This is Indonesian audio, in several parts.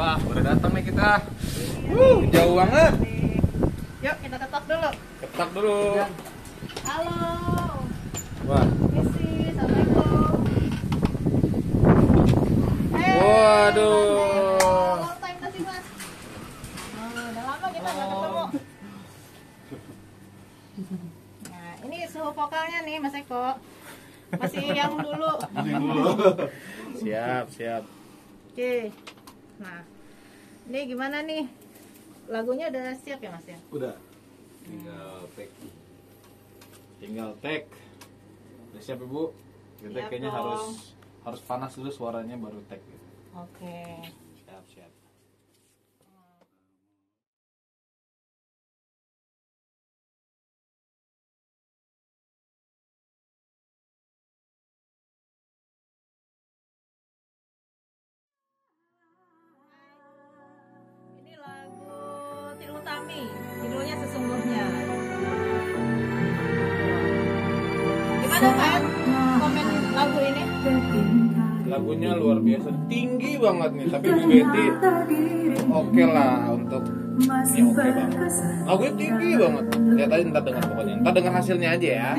Wah, udah datang nih kita. Wuh, jauh banget. Yuk kita ketok dulu. Ketak dulu. Halo. Wah. Misi, assalamualaikum. Eh, Waduh. Long time no see, Mas. Udah lama kita nggak ketemu. Nah, ini suhu vokalnya nih Mas Eko. Masih yang dulu. Siap, siap. Oke. Nah, ini gimana nih? Lagunya udah siap ya Mas ya? Udah. Tinggal take. Tinggal tag. Udah siap Ibu? Kita Siap kayaknya dong. harus harus panas dulu suaranya baru tag. Oke. Siap, Judulnya sesungguhnya. Gimana kan komen lagu ini? Lagunya luar biasa, tinggi banget nih. Tapi Bu Betty oke lah untuk ini oke banget. Lagunya tinggi banget. Lihat aja ntar dengar pokoknya. Ntar dengar hasilnya aja ya.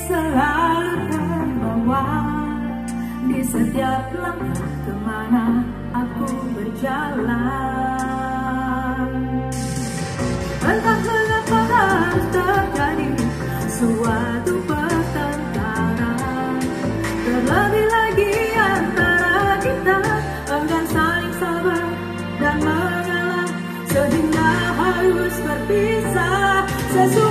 Selalu terbawa di setiap langkah ke mana aku berjalan. Entah mengapa harus terjadi suatu pertengkaran Terlebih lagi antara kita enggan saling sabar dan mengalah Sehingga harus berpisah Sesungguhnya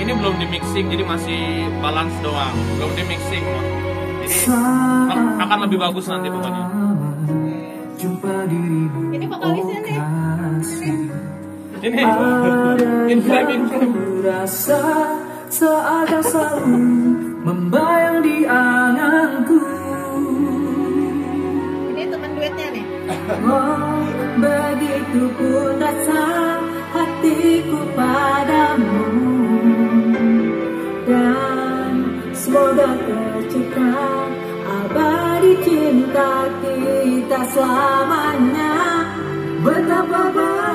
ini belum di mixing jadi masih balance doang, belum di mixing. Jadi akan lebih bagus nanti pokoknya. Jumpa dirimu Ini vokalisnya nih. Ini in framing frame. rasa seakan selalu membayang di anganku Ini teman duetnya nih. Oh, begitu pun rasa kita selamanya. Betapa bahagia